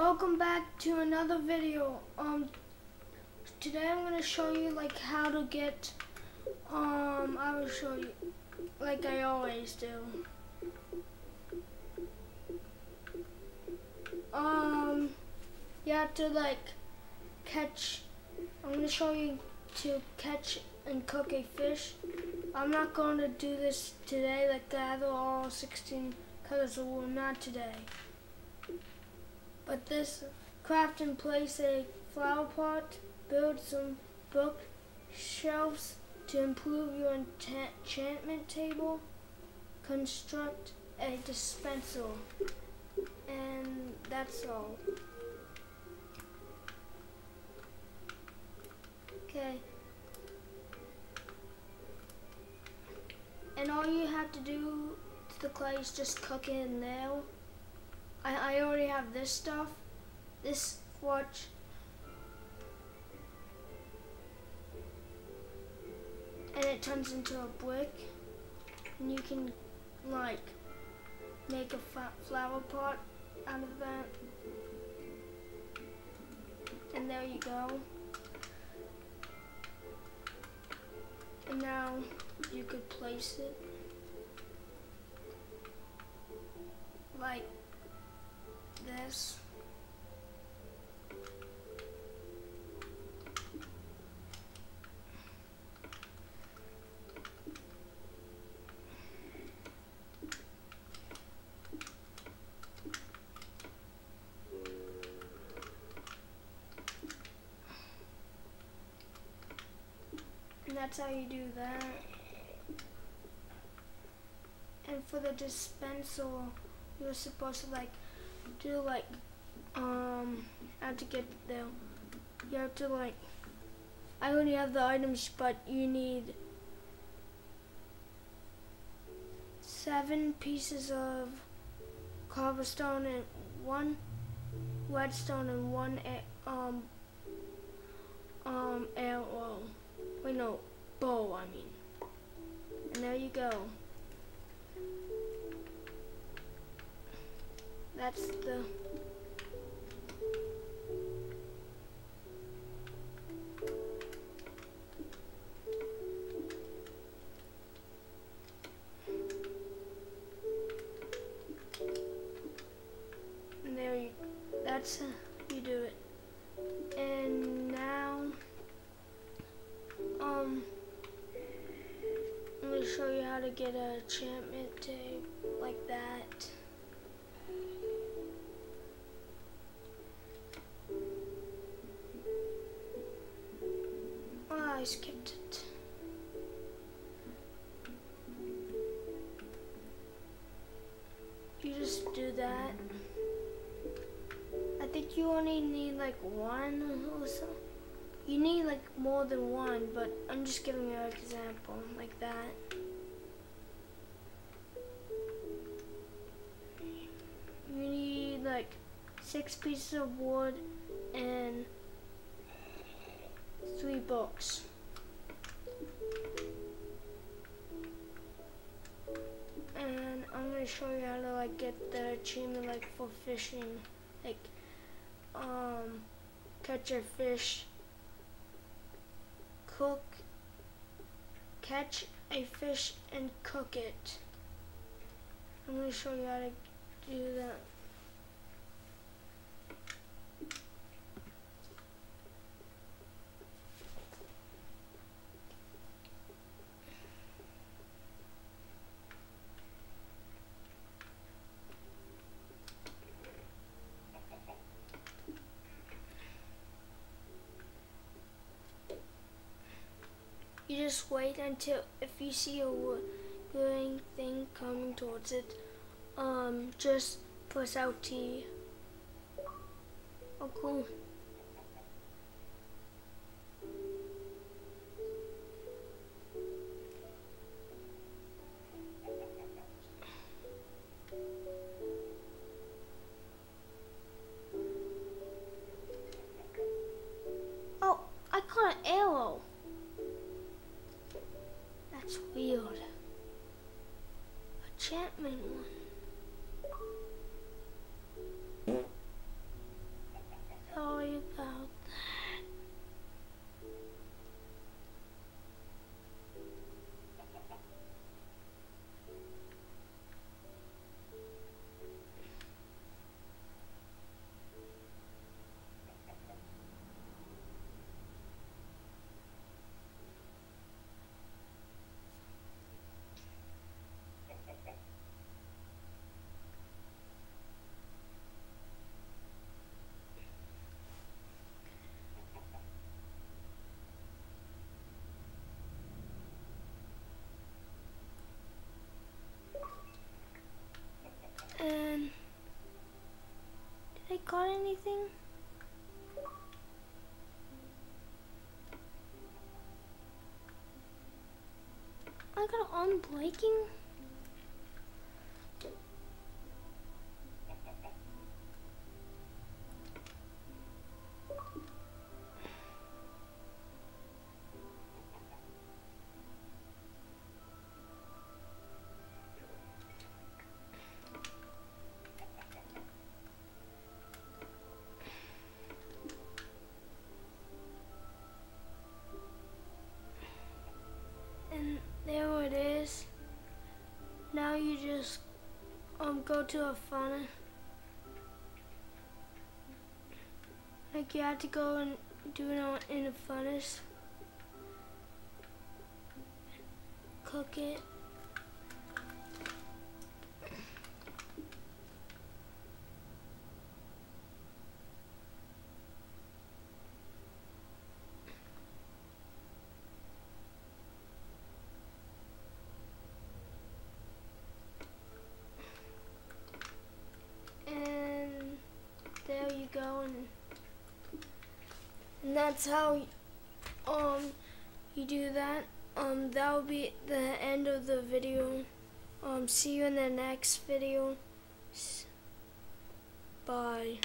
welcome back to another video. Um, today I'm gonna show you like how to get. Um, I will show you, like I always do. Um, you have to like catch. I'm gonna show you to catch and cook a fish. I'm not going to do this today like gather all 16 colors, so will not today. But this craft and place a flower pot, build some book shelves to improve your enchantment table, construct a dispenser, and that's all. Okay. And all you have to do to the clay is just cook it in there. I, I already have this stuff. This watch. And it turns into a brick. And you can like make a flower pot out of that. And there you go. And now you could place it like this. That's how you do that. And for the dispenser, you're supposed to like do like um how to get there. You have to like I only have the items but you need seven pieces of cobblestone and one redstone and one um um arrow. Wait no, bow I mean. And there you go. That's the and there you that's uh, you do it. And now um I'm to show you how to get a enchantment table like that I skipped it. You just do that. I think you only need like one or so. You need like more than one, but I'm just giving you an example like that. You need like six pieces of wood and three books. Show you how to like get the achievement like for fishing. Like um catch a fish cook catch a fish and cook it. I'm gonna show you how to do that. Just wait until if you see a green thing coming towards it, um, just press out T. Oh, cool. Oh, I caught an arrow. That's weird. Anything? I got unbreaking? and Now you just um go to a funnel. Like you have to go and do it on in a furnace. Cook it. And that's how um you do that. Um that will be the end of the video. Um see you in the next video. Bye